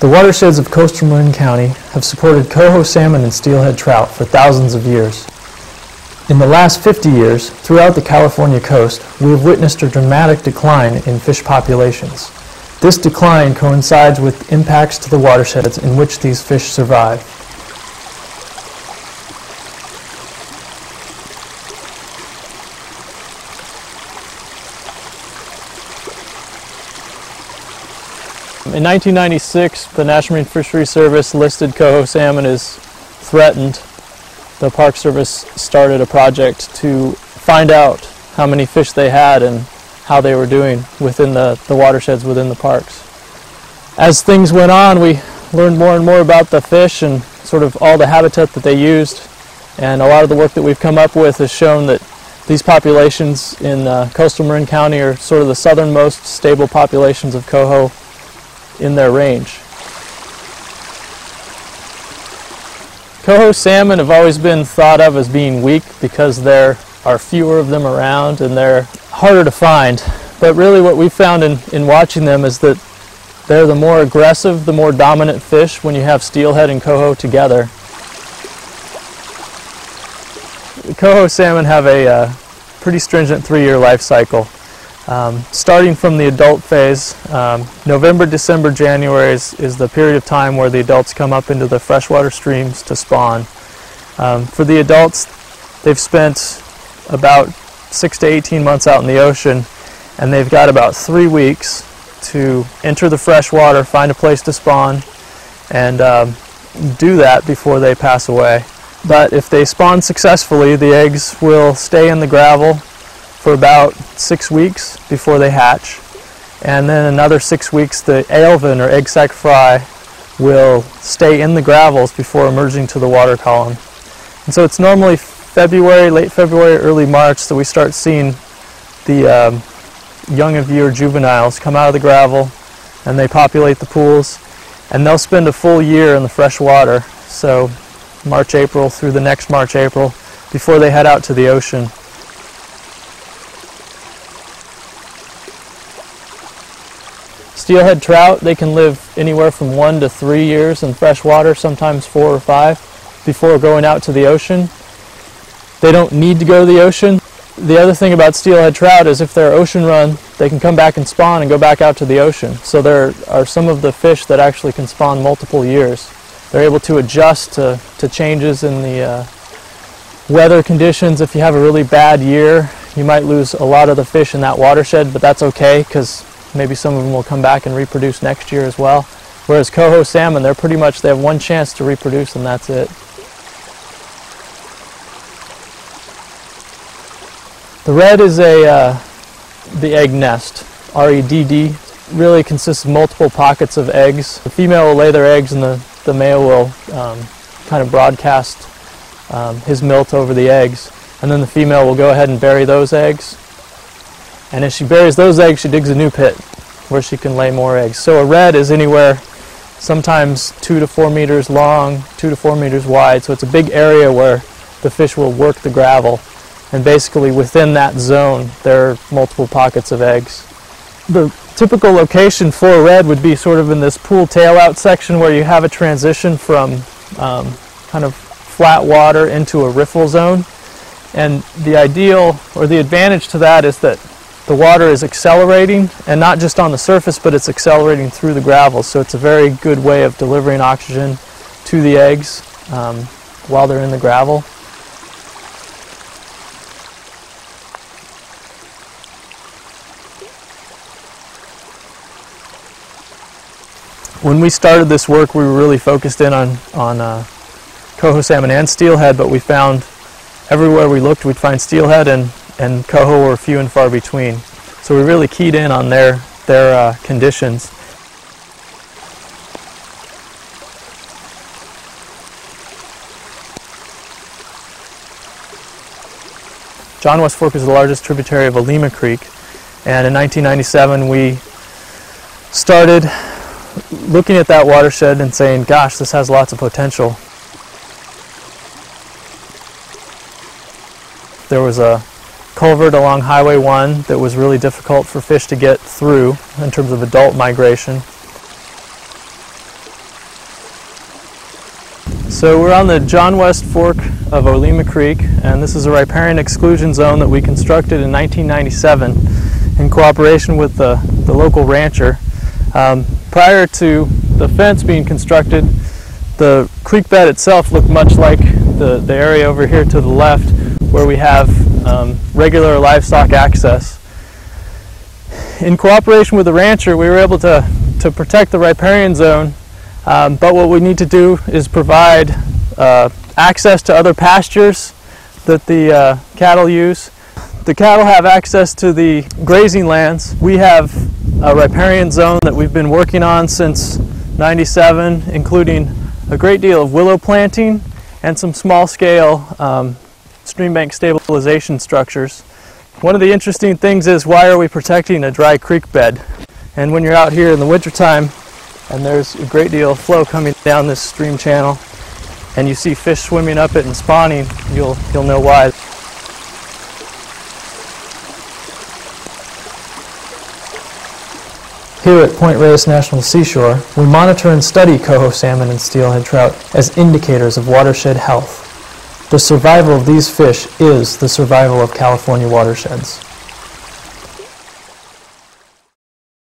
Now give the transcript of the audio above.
The watersheds of coastal Marin County have supported coho salmon and steelhead trout for thousands of years. In the last 50 years, throughout the California coast, we have witnessed a dramatic decline in fish populations. This decline coincides with impacts to the watersheds in which these fish survive. In 1996, the National Marine Fisheries Service listed coho salmon as threatened. The Park Service started a project to find out how many fish they had and how they were doing within the, the watersheds within the parks. As things went on, we learned more and more about the fish and sort of all the habitat that they used. And a lot of the work that we've come up with has shown that these populations in uh, coastal Marin County are sort of the southernmost stable populations of coho in their range. Coho salmon have always been thought of as being weak because there are fewer of them around and they're harder to find. But really what we found in, in watching them is that they're the more aggressive, the more dominant fish when you have steelhead and coho together. Coho salmon have a uh, pretty stringent three-year life cycle. Um, starting from the adult phase, um, November, December, January is, is, the period of time where the adults come up into the freshwater streams to spawn. Um, for the adults, they've spent about six to 18 months out in the ocean, and they've got about three weeks to enter the freshwater, find a place to spawn, and um, do that before they pass away. But if they spawn successfully, the eggs will stay in the gravel for about six weeks before they hatch. And then another six weeks, the alevin or egg sac fry will stay in the gravels before emerging to the water column. And so it's normally February, late February, early March that we start seeing the um, young of year juveniles come out of the gravel and they populate the pools and they'll spend a full year in the fresh water. So March, April through the next March, April before they head out to the ocean. Steelhead trout, they can live anywhere from one to three years in fresh water, sometimes four or five, before going out to the ocean. They don't need to go to the ocean. The other thing about steelhead trout is if they're ocean run, they can come back and spawn and go back out to the ocean. So there are some of the fish that actually can spawn multiple years. They're able to adjust to, to changes in the uh, weather conditions. If you have a really bad year, you might lose a lot of the fish in that watershed, but that's okay because maybe some of them will come back and reproduce next year as well. Whereas coho salmon, they're pretty much, they have one chance to reproduce and that's it. The redd is a, uh, the egg nest, R-E-D-D. Really consists of multiple pockets of eggs. The female will lay their eggs and the, the male will um, kind of broadcast um, his milt over the eggs. And then the female will go ahead and bury those eggs and as she buries those eggs, she digs a new pit where she can lay more eggs. So a redd is anywhere sometimes two to four meters long, two to four meters wide. So it's a big area where the fish will work the gravel. And basically within that zone, there are multiple pockets of eggs. The typical location for a redd would be sort of in this pool tail out section where you have a transition from um, kind of flat water into a riffle zone. And the ideal or the advantage to that is that the water is accelerating and not just on the surface but it's accelerating through the gravel so it's a very good way of delivering oxygen to the eggs um, while they're in the gravel. When we started this work we were really focused in on, on uh, coho salmon and steelhead but we found everywhere we looked we'd find steelhead and and coho were few and far between. So we really keyed in on their, their uh, conditions. John West Fork is the largest tributary of Olema Creek, and in 1997 we started looking at that watershed and saying, gosh, this has lots of potential. There was a culvert along Highway 1 that was really difficult for fish to get through in terms of adult migration. So we're on the John West Fork of Olema Creek, and this is a riparian exclusion zone that we constructed in 1997 in cooperation with the, the local rancher. Um, prior to the fence being constructed, the creek bed itself looked much like the, the area over here to the left where we have um, regular livestock access. In cooperation with the rancher, we were able to, to protect the riparian zone um, but what we need to do is provide uh, access to other pastures that the uh, cattle use. The cattle have access to the grazing lands. We have a riparian zone that we've been working on since 97, including a great deal of willow planting and some small scale um, stream bank stabilization structures. One of the interesting things is why are we protecting a dry creek bed? And when you're out here in the wintertime, and there's a great deal of flow coming down this stream channel and you see fish swimming up it and spawning, you'll, you'll know why. Here at Point Reyes National Seashore, we monitor and study coho salmon and steelhead trout as indicators of watershed health. The survival of these fish is the survival of California watersheds.